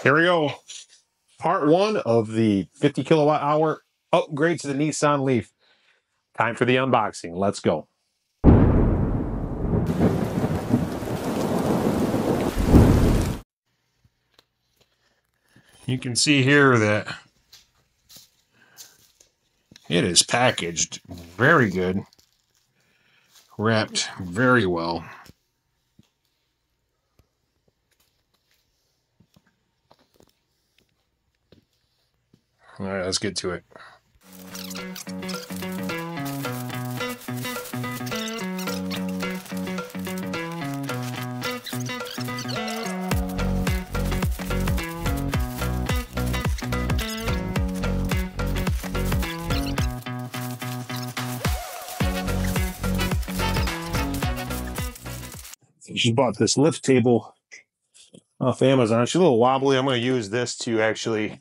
Here we go. Part one of the 50 kilowatt hour upgrade to the Nissan Leaf. Time for the unboxing. Let's go. You can see here that it is packaged very good, wrapped very well. All right, let's get to it. She bought this lift table off Amazon. She's a little wobbly. I'm going to use this to actually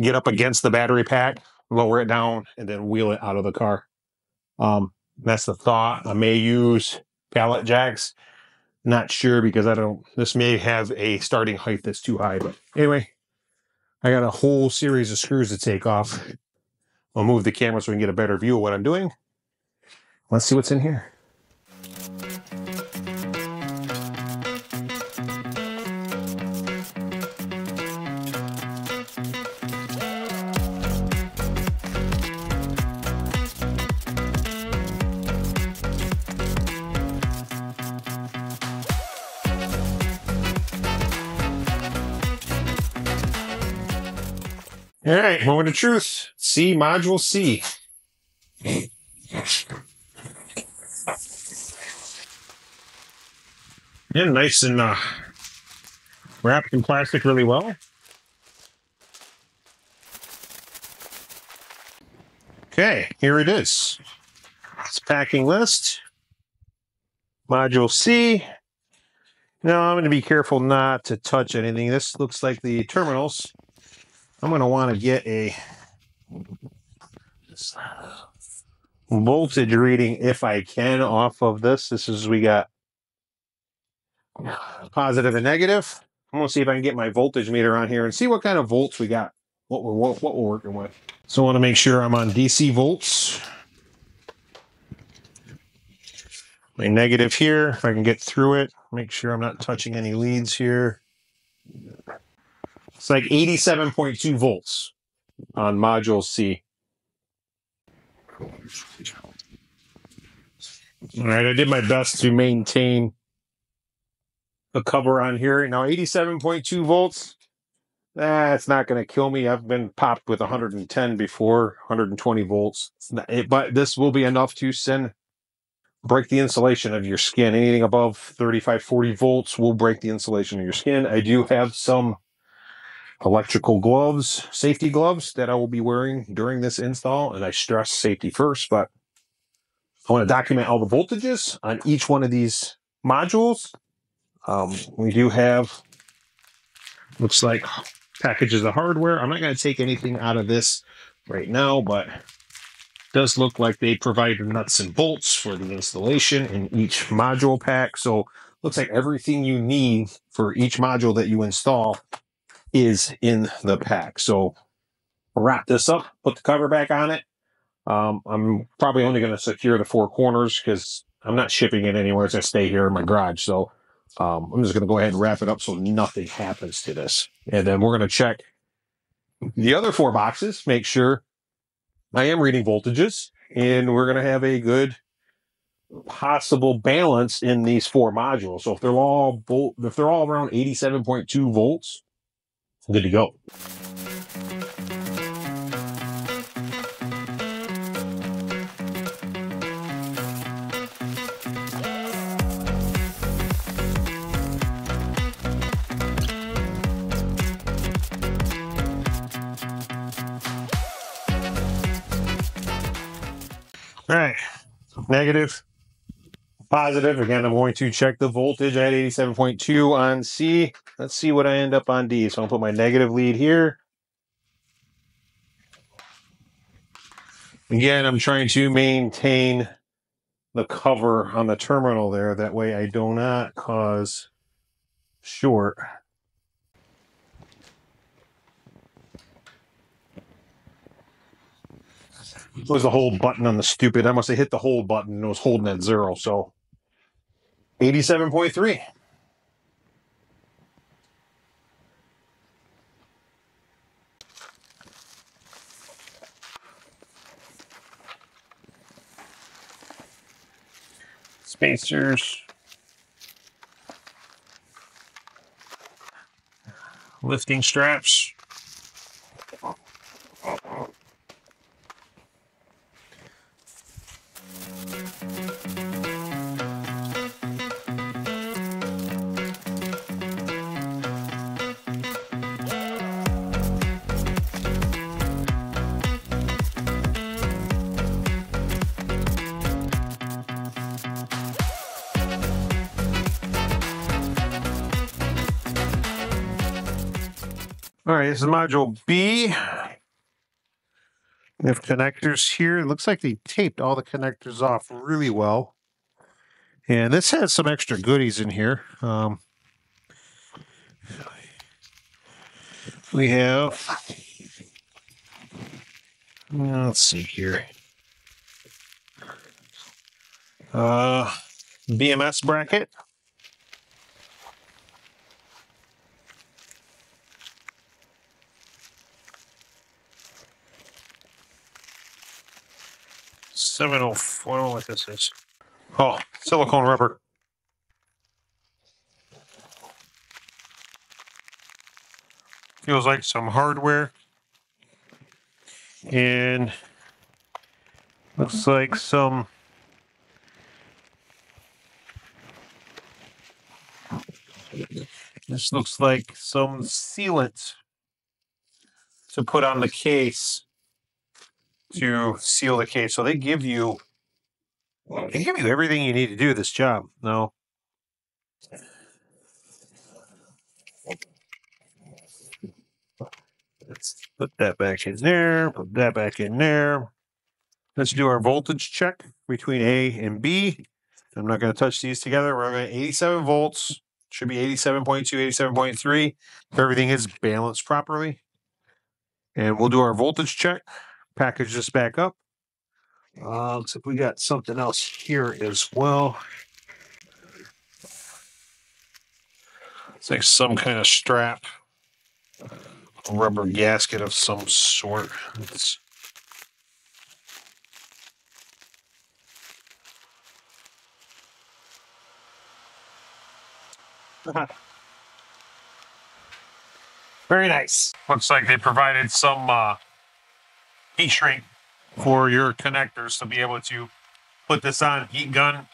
get up against the battery pack, lower it down, and then wheel it out of the car. Um, that's the thought. I may use pallet jacks. Not sure because I don't. This may have a starting height that's too high. But anyway, I got a whole series of screws to take off. I'll move the camera so we can get a better view of what I'm doing. Let's see what's in here. All right, moment of truth. C module C. Yeah, nice and uh, wrapped in plastic really well. Okay, here it is. It's packing list. Module C. Now I'm going to be careful not to touch anything. This looks like the terminals. I'm going to want to get a voltage reading if I can off of this. This is, we got positive and negative. I'm going to see if I can get my voltage meter on here and see what kind of volts we got, what we're, what, what we're working with. So I want to make sure I'm on DC volts. My negative here, if I can get through it, make sure I'm not touching any leads here. It's like 87.2 volts on module C. All right, I did my best to maintain a cover on here. Now, 87.2 volts, that's not going to kill me. I've been popped with 110 before, 120 volts. It, but this will be enough to send break the insulation of your skin. Anything above 35, 40 volts will break the insulation of your skin. I do have some electrical gloves, safety gloves that I will be wearing during this install. And I stress safety first, but I want to document all the voltages on each one of these modules. Um, we do have, looks like packages of hardware. I'm not going to take anything out of this right now, but does look like they provide nuts and bolts for the installation in each module pack. So looks like everything you need for each module that you install is in the pack. So wrap this up, put the cover back on it. Um, I'm probably only going to secure the four corners because I'm not shipping it anywhere. It's going to stay here in my garage. So um, I'm just going to go ahead and wrap it up so nothing happens to this. And then we're going to check the other four boxes, make sure I am reading voltages, and we're going to have a good possible balance in these four modules. So if they're all volt, if they're all around 87.2 volts, good to go. All right, negative, positive. Again, I'm going to check the voltage at 87.2 on C. Let's see what I end up on D. So I'm gonna put my negative lead here. Again, I'm trying to maintain the cover on the terminal there. That way I do not cause short. It was the whole button on the stupid. I must have hit the whole button It was holding at zero. So 87.3. Spacers. Lifting straps. All right, this is module B. We have connectors here. It looks like they taped all the connectors off really well. And this has some extra goodies in here. Um, we have, let's see here. Uh, BMS bracket. Seven oh four. I don't know what this is. Oh, silicone rubber. Feels like some hardware. And looks like some this looks like some sealant to put on the case to seal the case. So they give you they give you everything you need to do this job. No. Let's put that back in there, put that back in there. Let's do our voltage check between A and B. I'm not going to touch these together. We're at 87 volts. Should be 87.2, 87.3 if everything is balanced properly. And we'll do our voltage check package this back up. Uh, looks like we got something else here as well. It's like some kind of strap, a rubber gasket of some sort. It's Very nice. Looks like they provided some uh, heat shrink for your connectors to be able to put this on heat gun,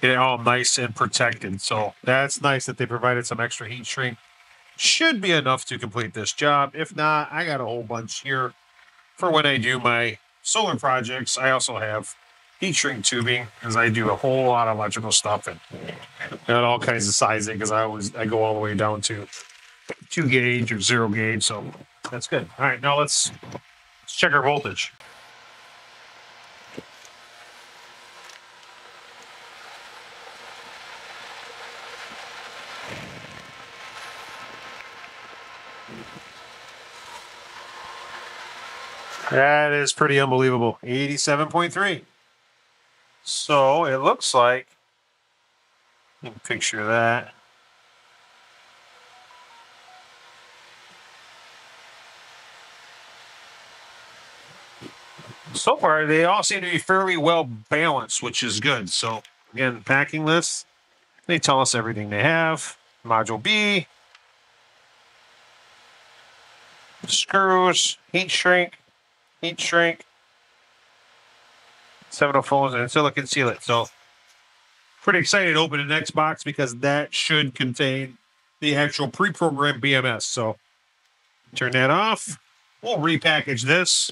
get it all nice and protected. So that's nice that they provided some extra heat shrink. Should be enough to complete this job. If not, I got a whole bunch here for when I do my solar projects. I also have heat shrink tubing because I do a whole lot of electrical stuff and got all kinds of sizing because I always I go all the way down to two gauge or zero gauge. So that's good. All right, now let's Let's check our voltage. That is pretty unbelievable. 87.3. So it looks like, picture that. So far they all seem to be fairly well balanced, which is good. So again, packing list, they tell us everything they have. Module B, screws, heat shrink, heat shrink, 704s, and silicon sealant. So pretty excited to open the next box because that should contain the actual pre-programmed BMS. So turn that off. We'll repackage this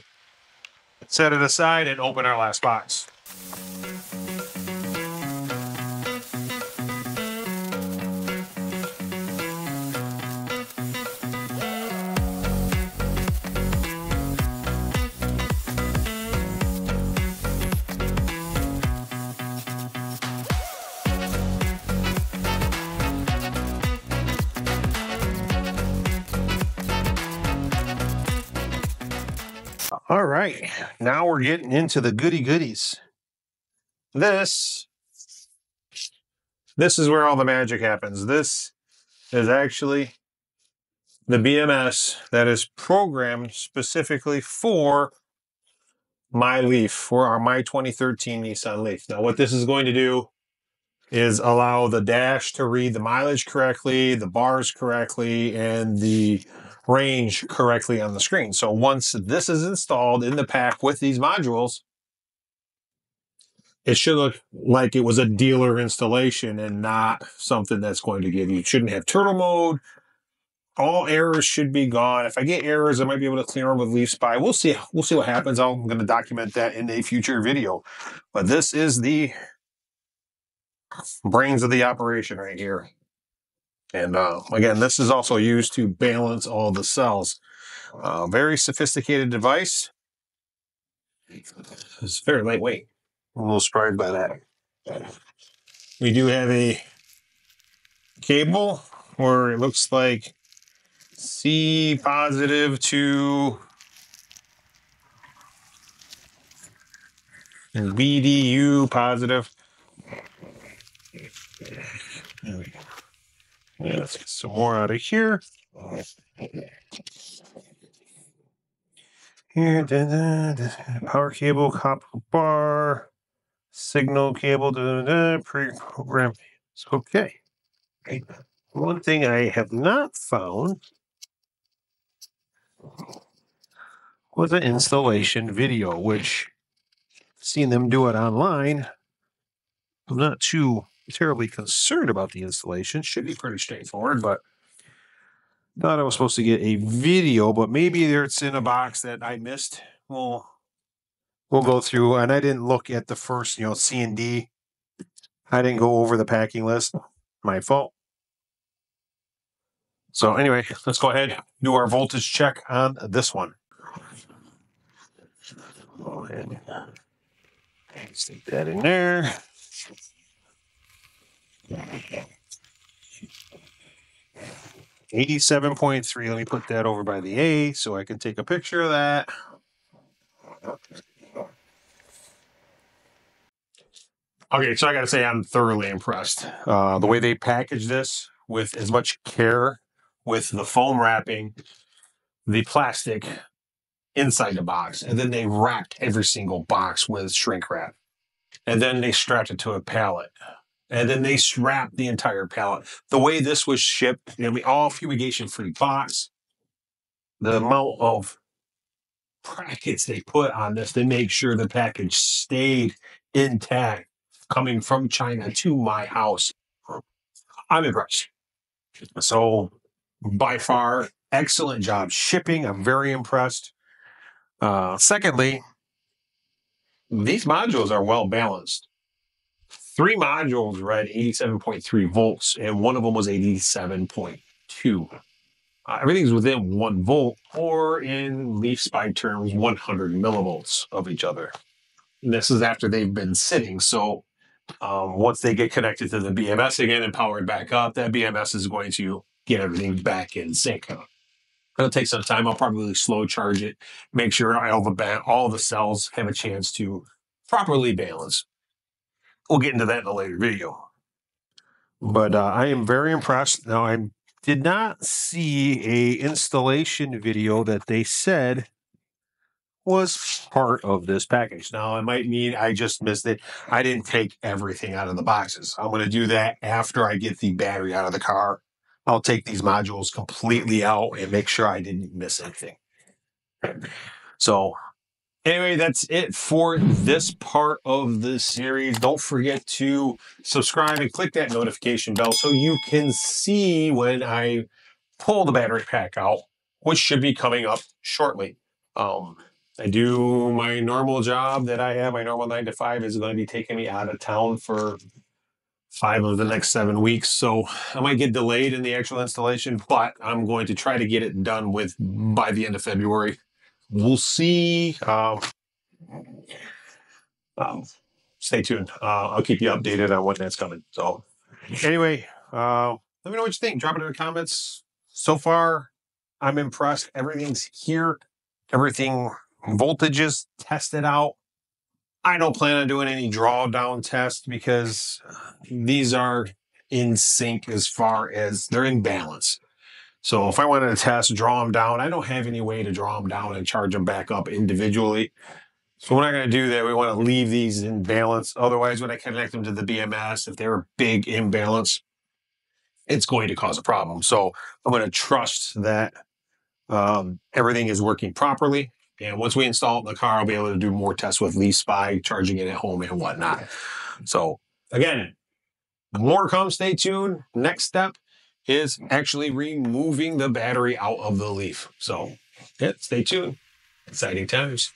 set it aside, and open our last box. All right, now we're getting into the goody goodies. This, this is where all the magic happens. This is actually the BMS that is programmed specifically for my Leaf, for our my 2013 Nissan Leaf. Now, what this is going to do is allow the dash to read the mileage correctly, the bars correctly, and the range correctly on the screen. So once this is installed in the pack with these modules, it should look like it was a dealer installation and not something that's going to give you. It shouldn't have turtle mode. All errors should be gone. If I get errors, I might be able to clear them with Leaf Spy. We'll see. We'll see what happens. I'm going to document that in a future video. But this is the brains of the operation right here. And uh, again, this is also used to balance all the cells. Uh, very sophisticated device. It's very lightweight. I'm a little surprised by that. We do have a cable where it looks like C positive to BDU positive. There we go. Yeah, let's get some more out of here. Here, da, da, da, power cable, copper bar, signal cable, da, da, pre-program. It's okay. One thing I have not found was an installation video, which seen them do it online. I'm not too terribly concerned about the installation. Should be pretty straightforward, but thought I was supposed to get a video, but maybe it's in a box that I missed. We'll we'll go through, and I didn't look at the first, you know, C and D. I didn't go over the packing list. My fault. So anyway, let's go ahead do our voltage check on this one. Go ahead. Stick that in there. Eighty-seven point three. Let me put that over by the A so I can take a picture of that. Okay, so I got to say I'm thoroughly impressed. Uh, the way they package this with as much care, with the foam wrapping, the plastic inside the box, and then they wrapped every single box with shrink wrap, and then they strapped it to a pallet and then they wrapped the entire pallet. The way this was shipped, you know, we all fumigation free box. The amount of brackets they put on this to make sure the package stayed intact coming from China to my house. I'm impressed. So, by far, excellent job shipping. I'm very impressed. Uh, secondly, these modules are well balanced three modules read 87.3 volts, and one of them was 87.2. Uh, everything's within one volt, or in leaf spy terms, 100 millivolts of each other. And this is after they've been sitting. So um, once they get connected to the BMS again and powered back up, that BMS is going to get everything back in sync. It'll take some time. I'll probably slow charge it, make sure all the all the cells have a chance to properly balance we'll get into that in a later video. But uh, I am very impressed. Now I did not see a installation video that they said was part of this package. Now it might mean I just missed it. I didn't take everything out of the boxes. I'm going to do that after I get the battery out of the car. I'll take these modules completely out and make sure I didn't miss anything. So Anyway, that's it for this part of the series. Don't forget to subscribe and click that notification bell so you can see when I pull the battery pack out, which should be coming up shortly. Um, I do my normal job that I have. My normal nine to five is going to be taking me out of town for five of the next seven weeks. So I might get delayed in the actual installation, but I'm going to try to get it done with by the end of February we'll see. Um, um, stay tuned. Uh, I'll keep you updated on when that's coming. So, anyway, uh, let me know what you think. Drop it in the comments. So far, I'm impressed. Everything's here. Everything voltages tested out. I don't plan on doing any drawdown tests because these are in sync as far as they're in balance. So if I wanted to test, draw them down, I don't have any way to draw them down and charge them back up individually. So we're not going to do that. We want to leave these in balance. Otherwise, when I connect them to the BMS, if they're a big imbalance, it's going to cause a problem. So I'm going to trust that um, everything is working properly. And once we install it in the car, I'll be able to do more tests with Leaf Spy, charging it at home and whatnot. So again, more to come. Stay tuned. Next step is actually removing the battery out of the Leaf. So yeah, stay tuned. Exciting times.